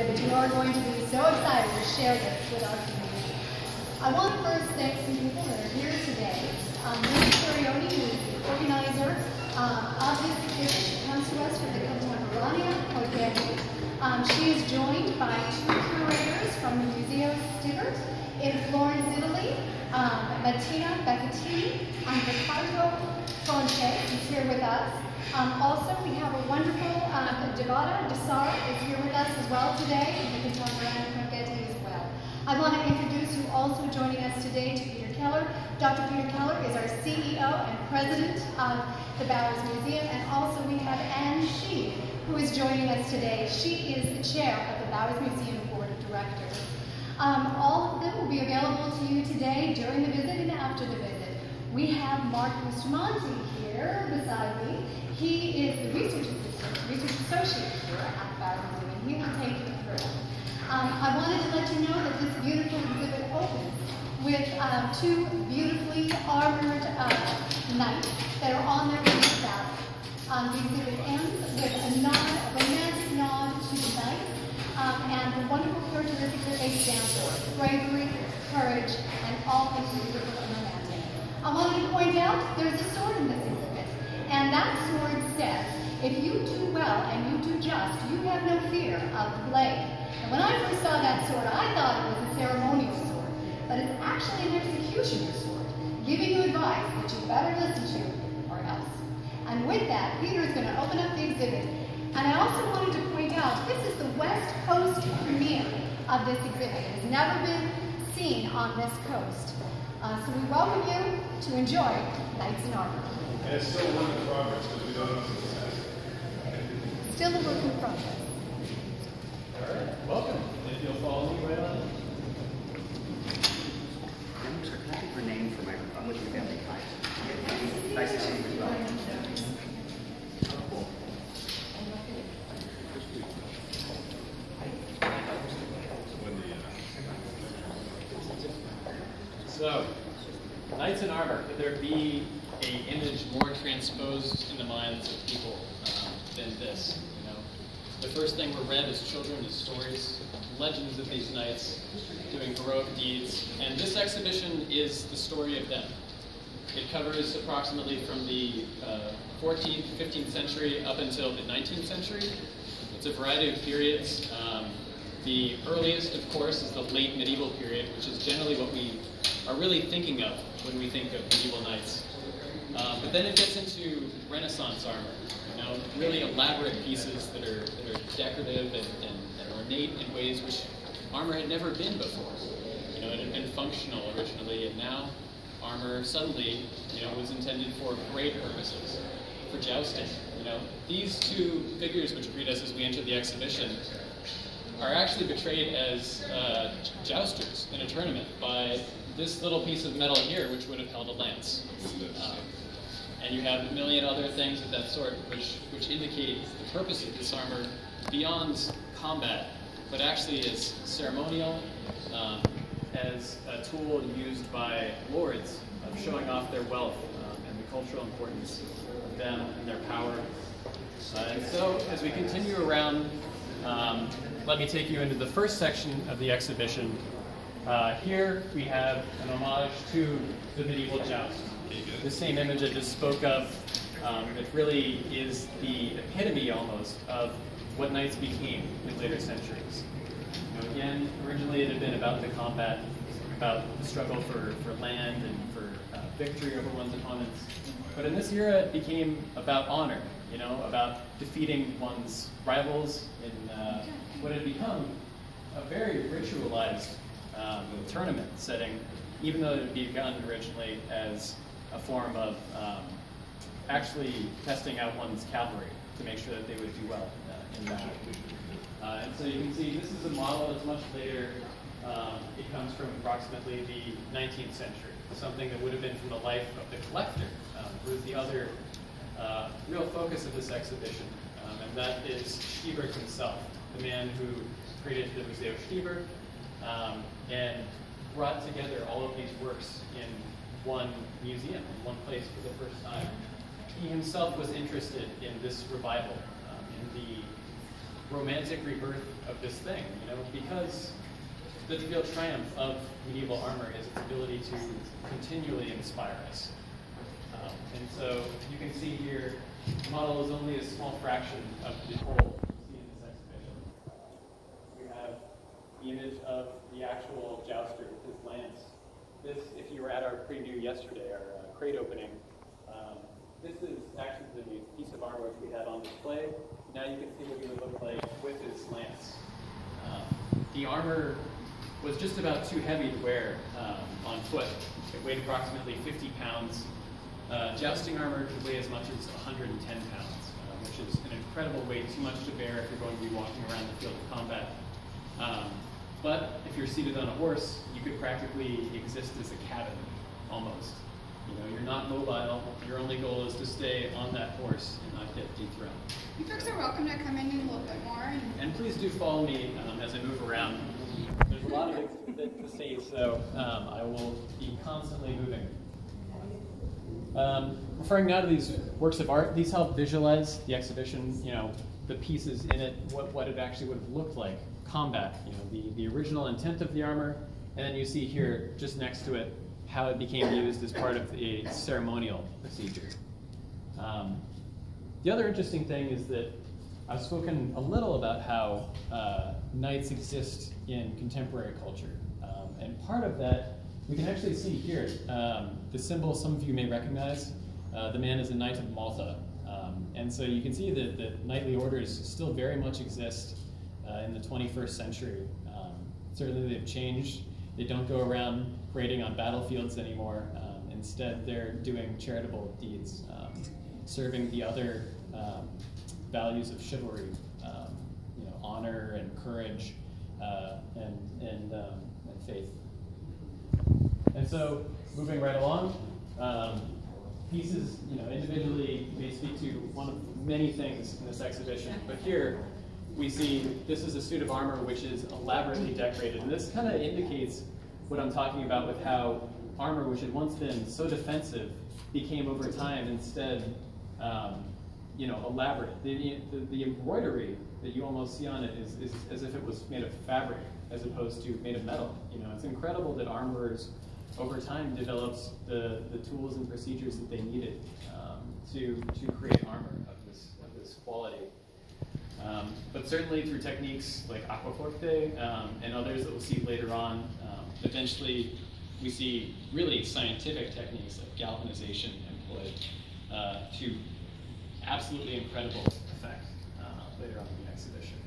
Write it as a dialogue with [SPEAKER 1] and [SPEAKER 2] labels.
[SPEAKER 1] exhibit. You are going to be so excited to share this with our community. I want to first thank some people that are here today. Um, Liz Curioni, who is the organizer um, of this exhibit, comes to us from the Contemporanea Hotel. Um, she is joined by two curators from the Museo Stibbert in Florence, Italy, um, Martina and Riccardo Fonte is here with us. Um, also, we have a wonderful um, Devada Desara is here with us as well today, and the contemporary Marchetti as well. I want to introduce you also joining us today to Peter Keller. Dr. Peter Keller is our CEO and president of the Bowers Museum, and also we have Anne Shih, who is joining us today. She is the chair of the Bowers Museum Board of Directors. Um, all of them will be available to you today during the visit and after the visit. We have Mark Bustamante here beside me. He is the research assistant, research associate here at Bowers Museum. and He will take you through. Um, I wanted to let you know that this beautiful exhibit opens with um, two beautifully armored uh, knights that are on their way to battle. Um, the exhibit ends with a nod, a romantic nod to the knights um, and the wonderful characteristics that they stand for, bravery, courage, and all things beautiful and romantic. I wanted to point out there's a sword in this and that sword says, if you do well and you do just, you have no fear of the blade. And when I first saw that sword, I thought it was a ceremonial sword, but it's actually an executioner's sword, giving you advice that you better listen to or else. And with that, Peter is going to open up the exhibit. And I also wanted to point out, this is the West Coast premiere of this exhibit. It has never been seen on this coast. Uh, so we welcome you to enjoy Knights in Armor.
[SPEAKER 2] And it's still a work in progress because we don't know if it's.
[SPEAKER 1] Still a work in progress.
[SPEAKER 3] All right, welcome. If you'll follow me right on.
[SPEAKER 4] I'm looking for name for my, I'm with your family. Hi. Nice to see you as well. Cool.
[SPEAKER 3] So, knights in armor. Could there be a image more transposed in the minds of people um, than this? You know, the first thing we're read as children is stories, legends of these knights doing heroic deeds, and this exhibition is the story of them. It covers approximately from the uh, 14th, 15th century up until the 19th century. It's a variety of periods. Um, the earliest, of course, is the late medieval period, which is generally what we are really thinking of when we think of medieval knights. Um, but then it gets into Renaissance armor, you know, really elaborate pieces that are, that are decorative and, and, and ornate in ways which armor had never been before. You know, it had been functional originally, and now armor suddenly, you know, was intended for great purposes, for jousting. You know, these two figures which greet us as we enter the exhibition are actually portrayed as uh, jousters in a tournament by this little piece of metal here, which would have held a lance. Um, and you have a million other things of that sort, which, which indicate the purpose of this armor beyond combat, but actually is ceremonial, um, as a tool used by lords of showing off their wealth um, and the cultural importance of them and their power. Uh, and so, as we continue around, um, let me take you into the first section of the exhibition. Uh, here we have an homage to the medieval joust. The same image I just spoke of. Um, it really is the epitome almost of what knights became in later centuries. You know, again, originally it had been about the combat, about the struggle for, for land and for uh, victory over one's opponents. But in this era, it became about honor, you know, about defeating one's rivals in uh, what had become a very ritualized um, tournament setting, even though it had begun originally as a form of um, actually testing out one's cavalry to make sure that they would do well uh, in battle. Uh, and so you can see this is a model that's much later. Um, it comes from approximately the 19th century, something that would have been from the life of the collector, um, who is the other uh, real focus of this exhibition, um, and that is Stibbert himself, the man who created the Museo Stibbert um, and brought together all of these works in one museum, in one place for the first time. He himself was interested in this revival, um, in the romantic rebirth of this thing, you know, because the real triumph of medieval armor is its ability to continually inspire us. Um, and so you can see here, the model is only a small fraction of the whole you see in this exhibition. We have the image of the actual jouster with his lance. This, if you were at our preview yesterday, our uh, crate opening, um, this is actually the piece of armor we had on display. Now you can see what he would look like with his lance. Um, the armor was just about too heavy to wear um, on foot. It weighed approximately 50 pounds. Uh, jousting armor could weigh as much as 110 pounds, uh, which is an incredible weight, too much to bear if you're going to be walking around the field of combat. Um, but if you're seated on a horse, you could practically exist as a cabin, almost. You know, you're not mobile. Your only goal is to stay on that horse and not get dethroned.
[SPEAKER 5] You folks are welcome to come in a little bit more. And
[SPEAKER 3] And please do follow me um, as I move around. There's a lot of things to, to see, so um, I will be constantly moving. Um, referring now to these works of art, these help visualize the exhibition, you know, the pieces in it, what, what it actually would have looked like, combat, you know, the, the original intent of the armor, and then you see here, just next to it, how it became used as part of a ceremonial procedure. Um, the other interesting thing is that I've spoken a little about how uh, knights exist in contemporary culture. Um, and part of that, we can actually see here, um, the symbol some of you may recognize. Uh, the man is a knight of Malta. Um, and so you can see that, that knightly orders still very much exist uh, in the 21st century. Um, certainly they've changed. They don't go around parading on battlefields anymore. Um, instead, they're doing charitable deeds, um, serving the other um, values of chivalry, you know, honor and courage, uh, and and, and faith. And so, moving right along, um, pieces, you know, individually may speak to one of many things in this exhibition, but here we see this is a suit of armor which is elaborately decorated, and this kind of indicates what I'm talking about with how armor, which had once been so defensive, became over time instead um, you know, elaborate. The, the, the, embroidery that you almost see on it is, is as if it was made of fabric as opposed to made of metal. You know, it's incredible that armorers over time developed the, the tools and procedures that they needed um, to, to create armor of this, of this quality. Um, but certainly through techniques like acquaforte um, and others that we'll see later on, um, eventually we see really scientific techniques like galvanization employed uh, to absolutely incredible effect uh, later on in the exhibition.